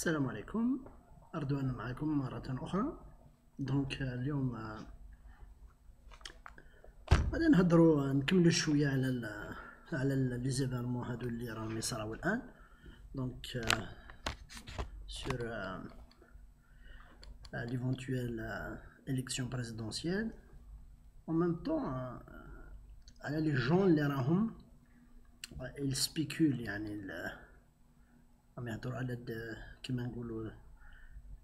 السلام عليكم. أردوان معكم مرة أخرى. donc اليوم غادي نهضروا نكملوا شوية على ال على les événements هادو اللي راهم يصراو الآن. donc sur l'éventuelle élection présidentielle en même temps على les gens اللي راهم يسبيكول يعني راهم يهضروا على كيما نقولوا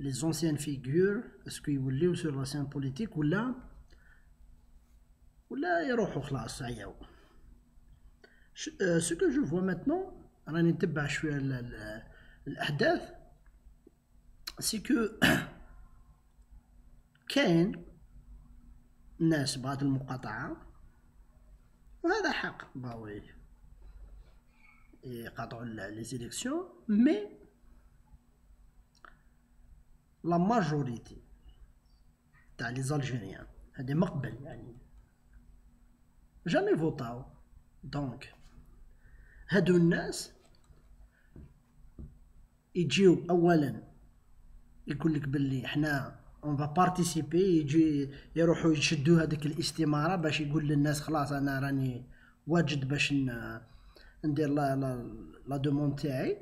لي زونسيان فيغور اسكو يوليو سور لا سين بوليتيك ولا ولا يروحوا خلاص عياو سو كو جو فوا ماتنون راني نتبع شوية الاحداث سي كو كاين ناس بغات المقاطعة. وهذا حق باوي. يقاطعوا les élections mais la majorité تاع les Algériens هادي مقبل يعني jamais فوطاو donc هادو الناس يجيو اولا يقول لك باللي حنا on va participer يجي يروحوا يشدوا هذيك الاستمارة باش يقول للناس خلاص أنا راني واجد باش ندير لا لا la demande تاعي.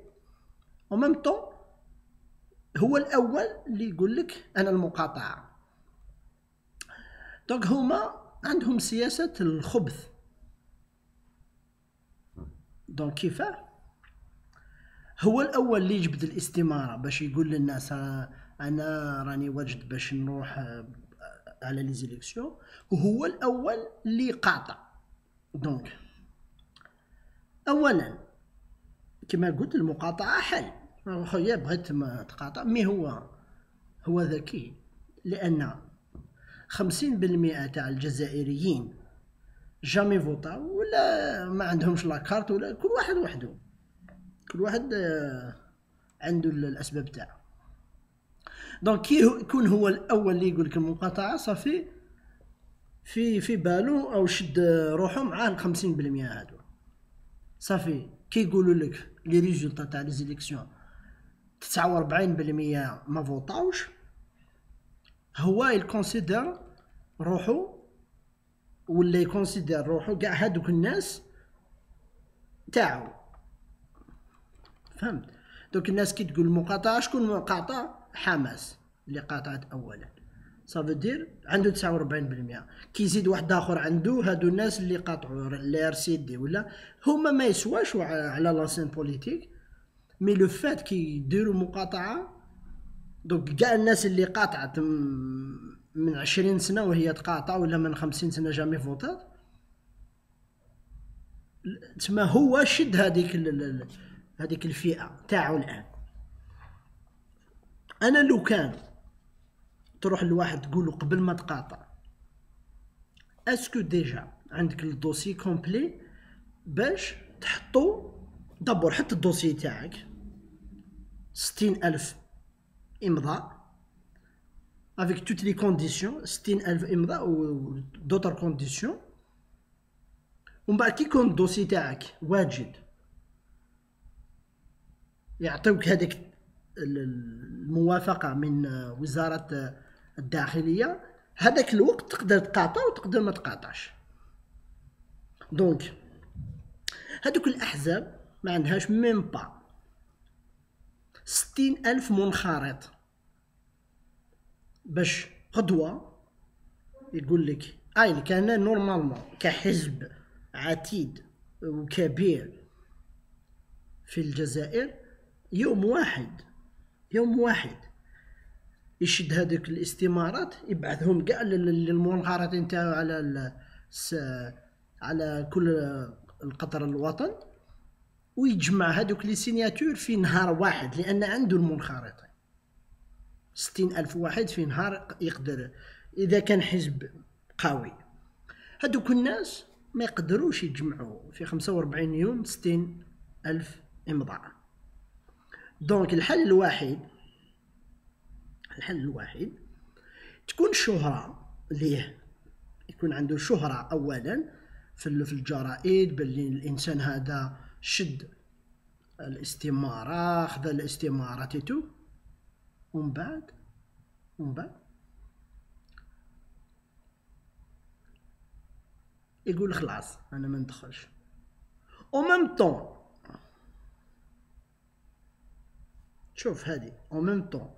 أو ميم طون هو الأول اللي يقول لك أنا المقاطعة. donc هما عندهم سياسة الخبث. donc كيفاه هو الأول اللي يجبد الاستمارة باش يقول للناس أنا راني واجد باش نروح على les élections وهو الأول اللي قاطع. donc اولا كما قلت المقاطعة حل. خويا بغيت تقاطع. mais هو هو ذكي لأن خمسين بالمئة تاع الجزائريين jamais فوطا ولا ما عندهمش la carte ولا كل واحد وحده. كل واحد آه، عنده الأسباب تاعو. donc كي يكون هو الأول اللي يقول لك المقاطعة صافي في في بالو أو شد روحه مع ال 50% هادو. صافي كي يقولوا لك les résultats تاع les élections 49% ما فوطاوش هو يconsidère روحو ولا يconsidère روحو كاع هادوك الناس تاعو فهمت دوك الناس كي تقول المقاطعه شكون قاطع حماس اللي قاطعت اولا صافي دير عنده 49% كي يزيد واحد آخر عنده هادو الناس اللي قاطعوا les RCD ولا هما ما يسواش على la scène politique. mais لو فات كي يديروا مقاطعة دوك كاع الناس اللي قاطعت من عشرين سنة وهي تقاطع ولا من خمسين سنة jamais فوتات. تسمى هو شد هذيك هذيك الفئة تاعو الآن. أنا لو كان تروح لواحد تقول قبل ما تقاطع. est-ce que déjà عندك ال dossier complet باش تحطو دبر حط ال dossier تاعك ستين ألف إمضاء avec toutes les conditions ستين ألف إمضاء و d'autres conditions ومن بعد كي يكون ال dossier تاعك واجد يعطيوك هذيك الموافقة من وزارة الداخلية هذاك الوقت تقدر تقاطع وتقدر ما تقاطعش. donc هذوك الأحزاب ما عندهاش même pas ستين ألف منخرط باش غدوه يقول لك اي كان normalement كحزب عتيد وكبير في الجزائر يوم واحد يوم واحد يشد هذوك الاستمارات يبعثهم كاع للمنخرطين نتاعو على على كل القطر الوطن ويجمع هذوك les signatures في نهار واحد لأن عنده المنخرطين ستين ألف واحد في نهار يقدر إذا كان حزب قوي. هذوك الناس ما يقدروش يجمعوا في خمسة وأربعين يوم ستين ألف إمضاء. دونك الحل الوحيد الحل الوحيد تكون شهرة ليه؟ يكون عنده شهرة أولا في الجرائد باللي الإنسان هذا شد الاستمارة خذا الاستمارة تيتو. ومن بعد؟ ومن بعد؟ يقول خلاص أنا ما ندخلش. أو ميم طون شوف هذه. أو ميم طون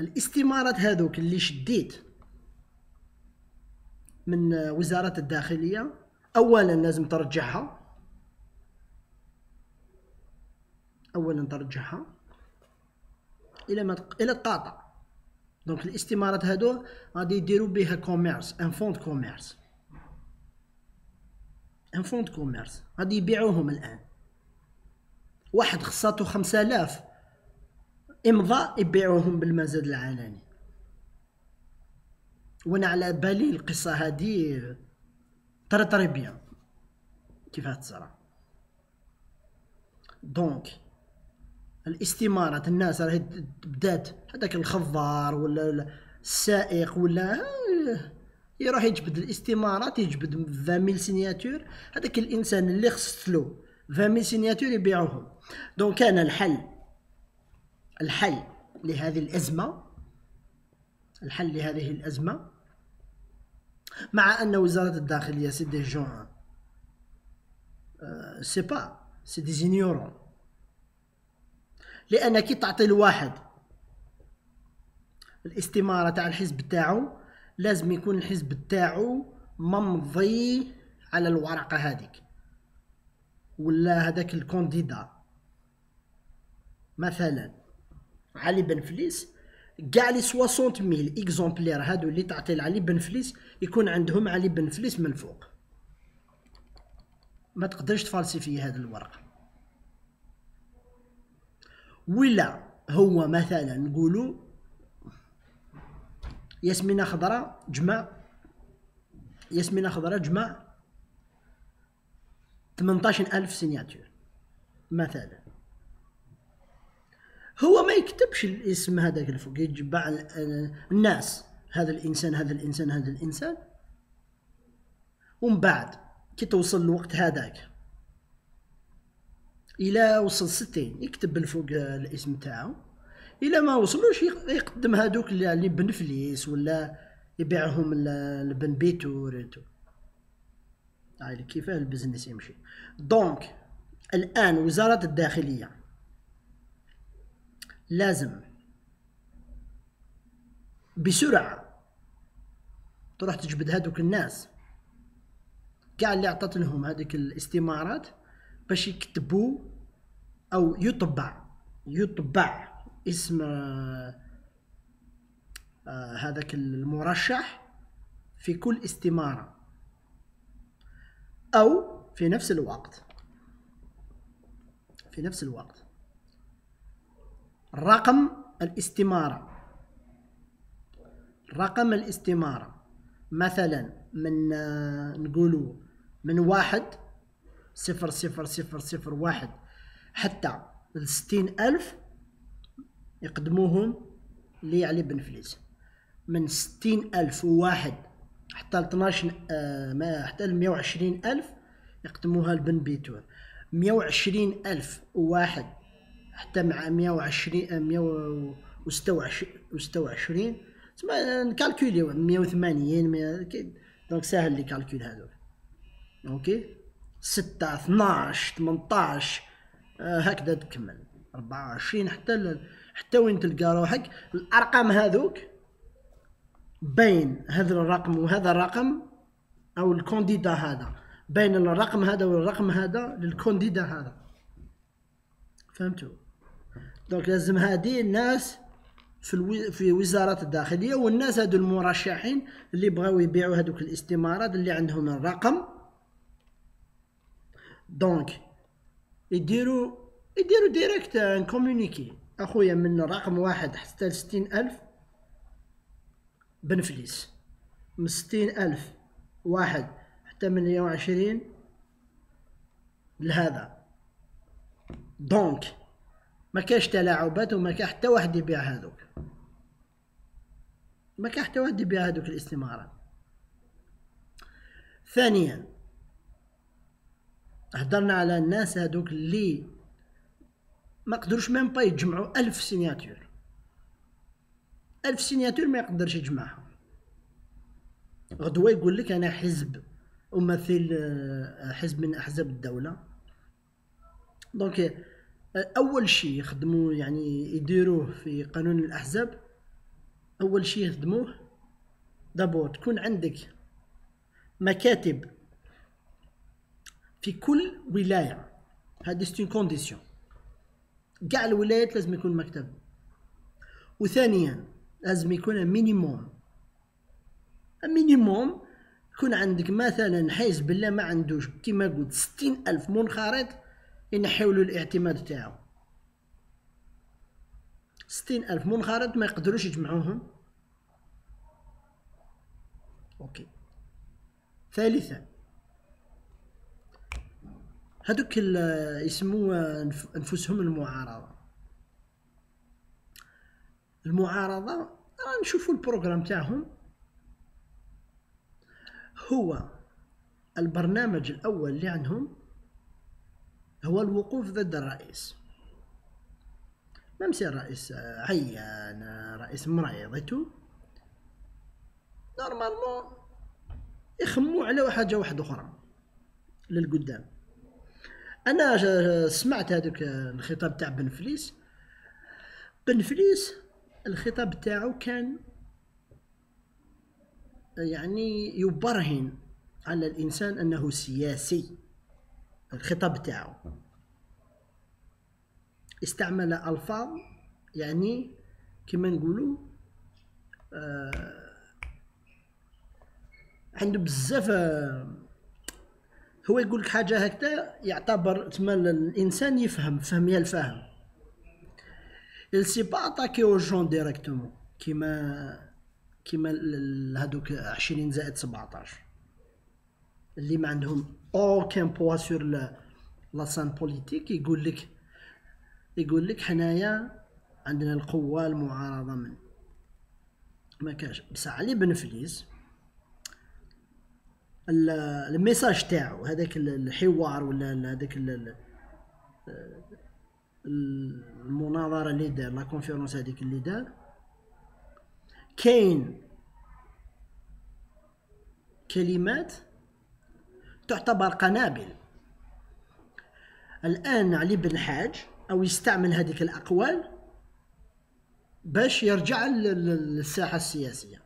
الاستمارات هذوك اللي شديت من وزارة الداخلية أولا لازم ترجعها. أولا ترجعها. إلى ما إلى تقاطع donc الاستمارات هادو غادي يديروا بها commerce un fonds de commerce un fonds de commerce غادي يبيعوهم الآن. واحد خصاتو خمسة آلاف. امضاء يبيعوهم بالمزاد العلني وأنا على بالي القصة هذه ترى ترى بيان. كيفاه تصرا دونك الاستمارة الناس راهي بدات هذاك الخضار ولا السائق ولا يروح يجبد الاستمارات يجبد 20000 سيناتور هذاك الإنسان اللي خصت له 20000 سيناتور يبيعوهم. دونك كان الحل الحل لهذه الأزمة الحل لهذه الأزمة مع أن وزارة الداخلية c'est des gens c'est pas c'est des ignorants لأن كي تعطي لواحد الاستمارة تاع الحزب تاعو لازم يكون الحزب تاعو ممضي على الورقة هذيك ولا هذاك ال candidat. مثلا علي بن فليس. كاع لي 60 mille exemplaires هادو اللي تعطي لعلي بن فليس يكون عندهم علي بن فليس من فوق. ما تقدرش تfalsifier هذا الورقة. ولا هو مثلا نقولوا ياسمينة خضراء جمع ياسمينة خضراء جمع 18000 سيناتور مثلا. هو ما يكتبش الاسم هذاك الفوق يجمع الناس هذا الإنسان هذا الإنسان هذا الإنسان. ومن بعد كي توصل الوقت هذاك إلى وصل ستين يكتب الفوق الاسم تاعو. إلى ما وصلوش يقدم هذوك اللي بن فليس ولا يبيعهم لبن بيتور. هاي كيفاه ال business يمشي. donc الآن وزارة الداخلية لازم. بسرعة تروح تجبد هذوك الناس. كاع اللي عطت لهم هذيك الاستمارات باش يكتبوا أو يطبع يطبع اسم آه هذاك المرشح في كل استمارة أو في نفس الوقت. في نفس الوقت. رقم الاستمارة. رقم الاستمارة. مثلا من آه، نقولوا من واحد صفر صفر صفر صفر واحد حتى لستين ألف يقدموهم لعلي بن فليس. من ستين ألف وواحد حتى لطناش آه ما حتى لمية وعشرين ألف يقدموها لبن بيتور مية وعشرين ألف وواحد حتى مع 120 126 تسمى ن calculi و 180 donc ساهل les calculs هذوك. ok؟ 6 12 18 آه هكذا تكمل. 24 حتى حتى وين تلقى روحك. الأرقام هذوك بين هذا الرقم وهذا الرقم أو ال candidat هذا. بين الرقم هذا والرقم هذا لل candidat هذا. فهمتوا؟ donc لازم هذه الناس في الوي... في وزارة الداخلية والناس هادو المرشحين اللي بغاو يبيعوا هذوك الاستمارات اللي عندهم الرقم. donc يديروا يديروا direct un communiqué أخويا من رقم واحد حتى لستين ألف بنفليس. من ستين ألف واحد حتى من مية وعشرين لهذا. donc ما كاش تلاعبات وما كان حتى واحد يبيع هذوك. ما كان حتى واحد يبيع هذوك الاستمارات ثانيا هضرنا على الناس هذوك اللي ما قدروش même pas يجمعوا ألف signatures ألف signatures ما يقدرش يجمعها غدوة يقول لك أنا حزب أمثل آه، حزب من أحزاب الدولة. donc أول شيء يخدموا يعني يديروه في قانون الأحزاب أول شيء يخدموه d'abord تكون عندك مكاتب في كل ولاية. هذه c'est une condition كاع الولايات لازم يكون مكتب. وثانيا لازم يكون minimum minimum يكون عندك مثلا حزب بالله ما عندوش. كيما قلت ستين ألف منخرط ينحيولو الاعتماد تاعو. ستين ألف منخرط ما يقدروش يجمعوهم. ok. ثالثا هذوك يسموا انفسهم المعارضة. المعارضة نشوفوا ال programme تاعهم. هو البرنامج الأول اللي عندهم هو الوقوف ضد الرئيس. ممسي الرئيس عيان رئيس مريض نورمالمون يخموا على حاجة واحدة أخرى للقدام. أنا سمعت هذاك الخطاب تاع بن فليس بن فليس الخطاب تاعو كان يعني يبرهن على الإنسان أنه سياسي. الخطاب تاعو استعمل ألفاظ يعني كما نقولوا آه عنده بزاف آه هو يقول لك حاجة هكذا يعتبر تما الإنسان يفهم فهم يا الفهم. Il s'est pas attaqué aux gens directement كيما كيما هذوك 20 زائد 17 اللي ما عندهم aucun poids sur la scène politique يقول لك يقول لك حنايا عندنا القوة المعارضة من ما كاش. بصح علي بن فليس ال message تاعو هذاك الحوار ولا هذاك المناظرة اللي دار la conférence هذيك اللي دار كاين كلمات تعتبر قنابل. الآن علي بن حاج أو يستعمل هذيك الأقوال باش يرجع للساحة السياسية.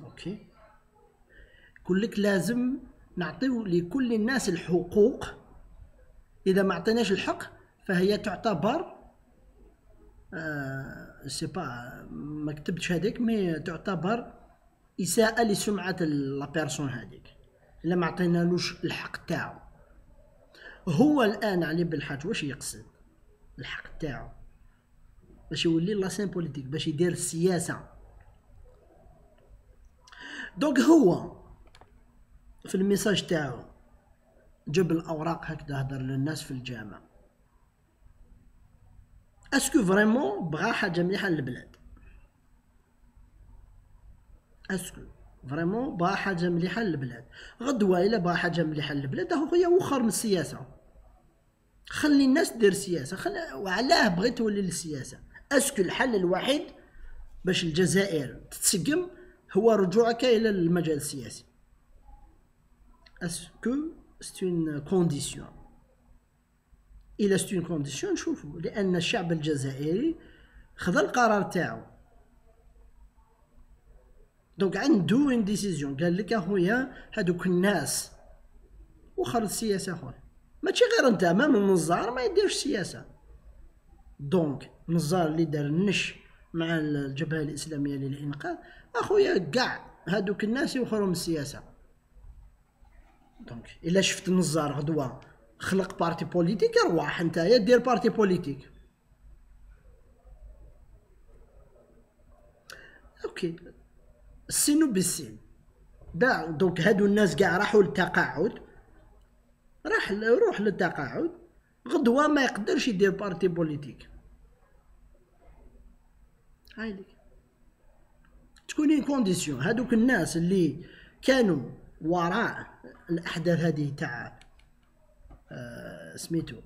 أوكي. يقول لك لازم نعطيو لكل الناس الحقوق. إذا ما عطيناش الحق فهي تعتبر آه c'est pas ما كتبتش هذيك mais تعتبر إساءة لسمعة la personne هذيك. إلا ما عطينالوش الحق تاعو. هو الآن علي بالحاج واش يقصد؟ الحق تاعو. باش يولي la scène politique باش يدير السياسة. donc هو في ال message تاعو جاب الأوراق هكذا هدر للناس في الجامع. est-ce que vraiment بغا حاجة مليحة للبلاد؟ est-ce que. vraiment بغا حاجة مليحه للبلاد. غدوة إلا بغا حاجة مليحه للبلاد هو هي وخر من السياسة. خلي الناس دير سياسة. خلي وعلاه بغيت تولي للسياسة. est-ce que الحل الوحيد باش الجزائر تتسقم هو رجوعك إلى المجال السياسي. que c'est une condition. إلا c'est une condition نشوفوا لأن الشعب الجزائري خذ القرار تاعو. donc عنده une décision قال لك أخويا هذوك الناس وخر السياسة أخويا. ماشي غير أنت أمام النزار ما يديرش سياسة. donc النزار اللي دار النش مع الجبهة الإسلامية للإنقاذ أخويا كاع هذوك الناس يوخروا من السياسة. donc إلا شفت النزار غدوه خلق parti politique ارواح نتايا دير parti politique. OK. السين بالسين باع donc هادو الناس كاع راحوا للتقاعد. راح روح للتقاعد. غدوة ما يقدرش يدير parti politique. هاي لك تكون كونديسيون. هادوك الناس اللي كانوا وراء الأحداث هذه تاع آه سميتو